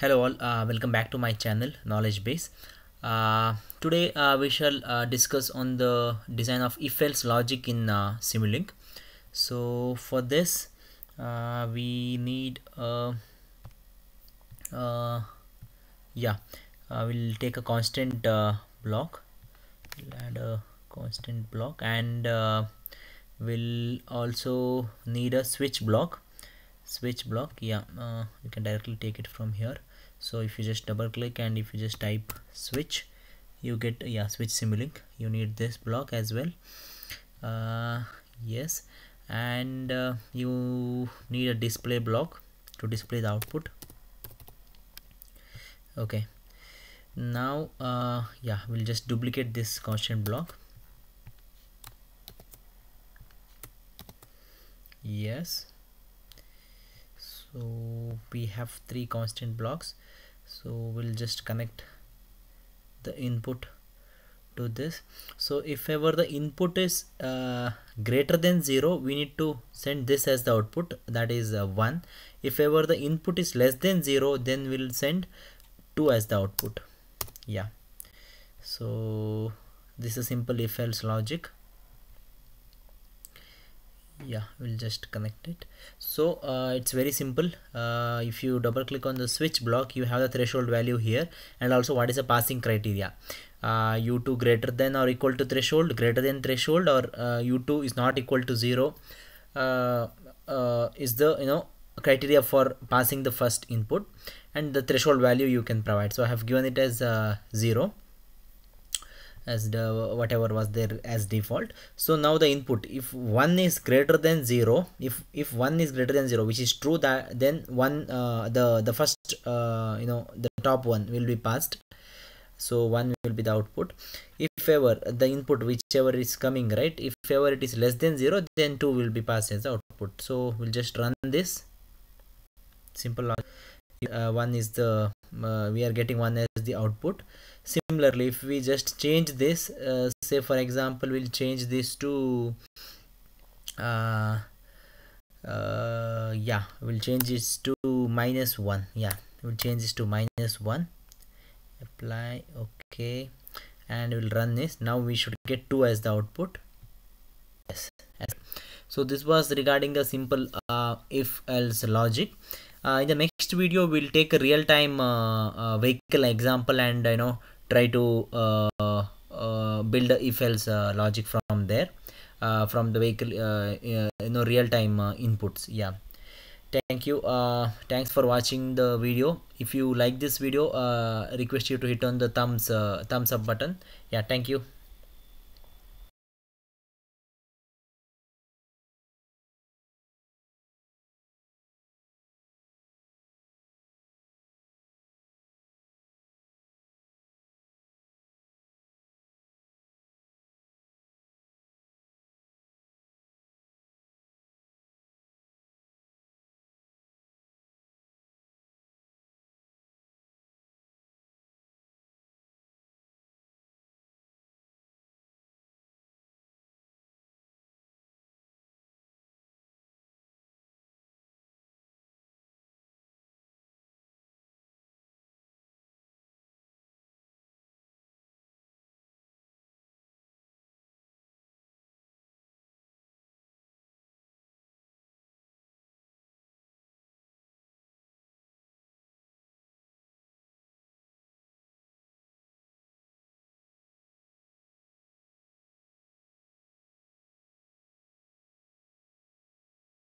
Hello all, uh, welcome back to my channel Knowledge Base. Uh, today uh, we shall uh, discuss on the design of if-else logic in uh, Simulink. So for this uh, we need uh, yeah we'll take a constant block we'll add a constant block and we'll also need a switch block switch block yeah uh, you can directly take it from here so if you just double click and if you just type switch you get yeah switch simulink. You need this block as well. Uh, yes. And uh, you need a display block to display the output. Okay. Now uh, yeah we'll just duplicate this constant block. Yes so we have three constant blocks. So we'll just connect the input to this. So if ever the input is uh, greater than 0 we need to send this as the output. That is uh, 1 if ever the input is less than 0 then we'll send 2 as the output. Yeah. So this is simple if else logic yeah we'll just connect it. So uh, it's very simple. Uh, if you double click on the switch block you have the threshold value here. And also what is the passing criteria? Uh, u2 greater than or equal to threshold greater than threshold or u2 uh, is not equal to 0 uh, uh, is the you know criteria for passing the first input. And the threshold value you can provide. So i have given it as 0 as the whatever was there as default. So now the input if one is greater than zero if if one is greater than zero which is true that then one uh, the the first uh, you know the top one will be passed. So one will be the output. If ever the input whichever is coming right if ever it is less than zero then two will be passed as output. So we'll just run this. Simple uh, one is the uh, we are getting one as the output. Similarly if we just change this uh, say for example we'll change this to uh, uh, yeah we'll change this to minus 1 yeah we'll change this to minus 1 apply okay. And we'll run this. Now we should get 2 as the output. Yes. So this was regarding the simple uh, if else logic in the next video we'll take a real-time uh, uh, vehicle example and you know try to uh, uh, build a if-else uh, logic from there from the vehicle you know real-time inputs. Yeah. Thank you. Thanks for watching the video. If you like this video request you to hit on the thumbs thumbs up button. Yeah thank you